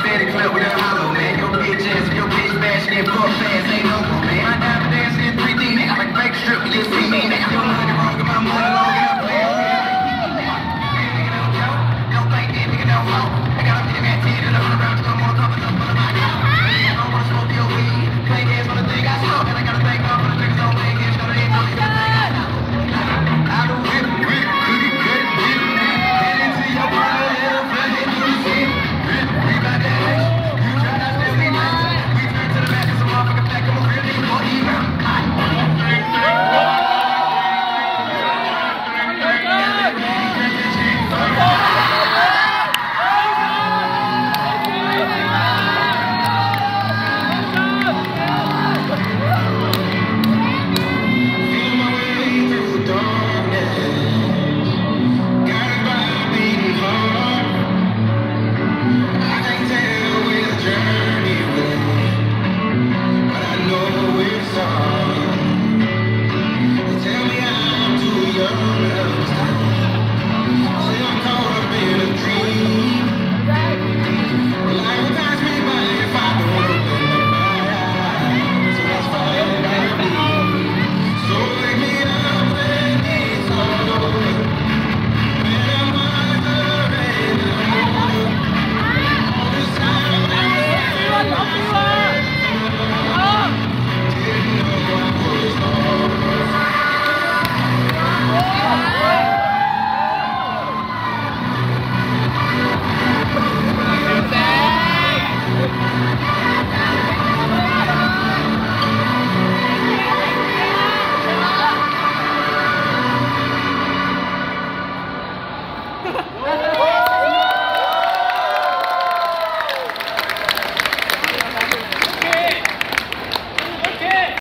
Steady clip your bitch bashing ain't no Woo!